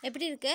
எப்படி இருக்கு?